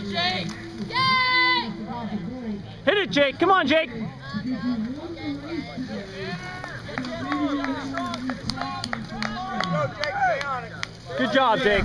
on, Jake! Yay! Hit it, Jake. Come on, Jake. Good job, Jake.